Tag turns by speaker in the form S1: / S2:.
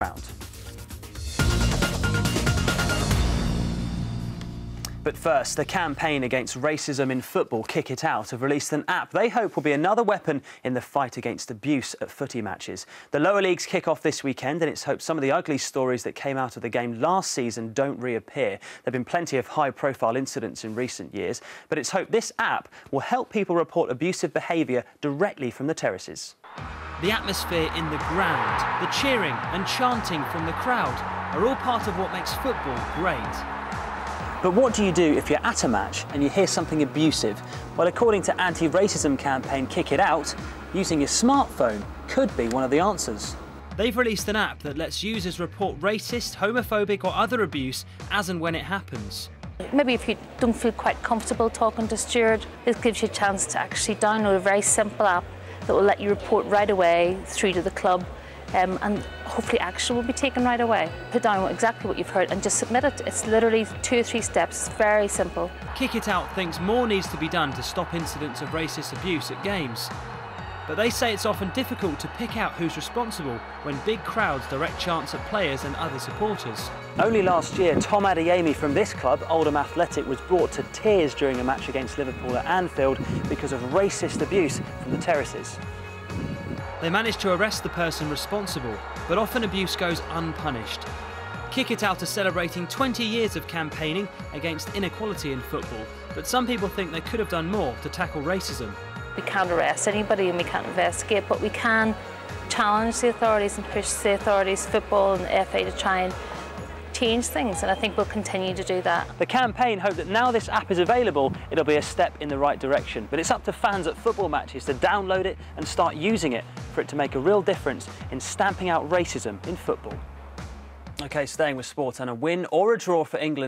S1: round. But first, the campaign against racism in football, Kick It Out, have released an app they hope will be another weapon in the fight against abuse at footy matches. The lower leagues kick off this weekend, and it's hoped some of the ugly stories that came out of the game last season don't reappear. There have been plenty of high profile incidents in recent years, but it's hoped this app will help people report abusive behaviour directly from the terraces.
S2: The atmosphere in the ground, the cheering and chanting from the crowd are all part of what makes football great.
S1: But what do you do if you're at a match and you hear something abusive? Well, according to anti-racism campaign Kick It Out, using your smartphone could be one of the answers.
S2: They've released an app that lets users report racist, homophobic or other abuse as and when it happens.
S3: Maybe if you don't feel quite comfortable talking to steward, this gives you a chance to actually download a very simple app that will let you report right away through to the club um, and hopefully action will be taken right away. Put down exactly what you've heard and just submit it. It's literally two or three steps, very simple.
S2: Kick It Out thinks more needs to be done to stop incidents of racist abuse at games. But they say it's often difficult to pick out who's responsible when big crowds direct chants at players and other supporters.
S1: Only last year, Tom Adeyemi from this club, Oldham Athletic, was brought to tears during a match against Liverpool at Anfield because of racist abuse from the terraces.
S2: They manage to arrest the person responsible, but often abuse goes unpunished. Kick It Out are celebrating 20 years of campaigning against inequality in football, but some people think they could have done more to tackle racism.
S3: We can't arrest anybody and we can't investigate, but we can challenge the authorities and push the authorities, football and the FA to try and change things, and I think we'll continue to do that.
S1: The campaign hope that now this app is available, it'll be a step in the right direction. But it's up to fans at football matches to download it and start using it for it to make a real difference in stamping out racism in football. OK, staying with sport and a win or a draw for England